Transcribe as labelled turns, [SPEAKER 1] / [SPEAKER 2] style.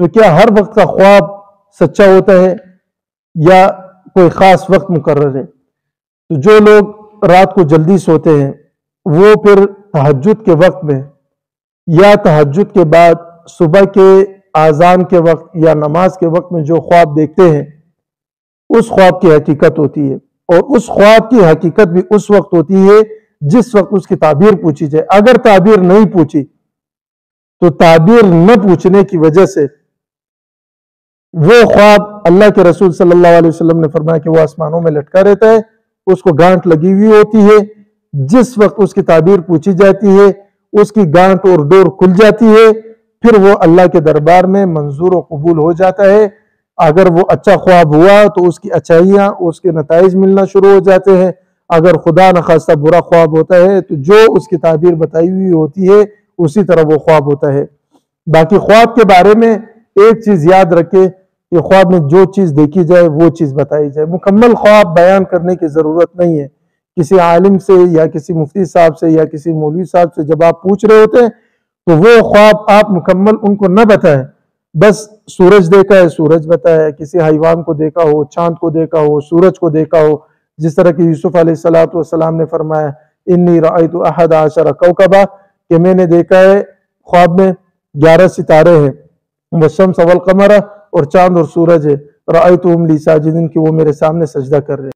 [SPEAKER 1] तो क्या हर वक्त का ख्वाब सच्चा होता है या कोई ख़ास वक्त मुकर है? तो जो लोग रात को जल्दी सोते हैं, वो फिर तहजद के वक्त में या तहजद के बाद सुबह के आज़ान के वक्त या नमाज़ के वक्त में जो ख्वाब देखते हैं, उस ख्वाब की हकीकत होती है। और उस ख्वाब की हकीकत भी उस वक्त होती है जिस वक्त उसकी ताबीर पूछी जाए। अगर ताबीर नहीं पूछी तो ताबीर न पूछने की वजह से वो ख्वाब अल्लाह के रसूल सल्लल्लाहु अलैहि वसल्लम ने फरमाया कि वो आसमानों में लटका रहता है, उसको गांठ लगी हुई होती है, जिस वक्त उसकी ताबीर पूछी जाती है, उसकी गांठ और डोर खुल जाती है, फिर वो अल्लाह के दरबार में मंजूर और कबूल हो जाता है। अगर वो अच्छा ख्वाब हुआ तो उसकी अच्छाइयाँ, उसके नतज मिलना शुरू हो जाते हैं। अगर खुदा न खासा बुरा ख्वाब होता है तो जो उसकी ताबीर बताई हुई होती है, उसी तरह वो ख्वाब होता है। बाकी ख्वाब के बारे में एक चीज़ याद रखे कि ख्वाब में जो चीज़ देखी जाए, वो चीज़ बताई जाए। मुकम्मल ख्वाब बयान करने की ज़रूरत नहीं है। किसी आलिम से या किसी मुफ्ती साहब से या किसी मौलवी साहब से जब आप पूछ रहे होते हैं तो वो ख्वाब आप मुकम्मल उनको न बताएँ। बस सूरज देखा है, सूरज बताया किसी हैवान को देखा हो, चाँद को देखा हो, सूरज को देखा हो, जिस तरह की यूसुफ सलाम ने फरमाया, इन्नी रायत अहद आशर कौकबा कि मैंने देखा है ख्वाब में ग्यारह सितारे हैं। वशम सवल कमरा और चाँद और सूरज है। और आयतुम उमली साजिदिन की वो मेरे सामने सजदा कर रहे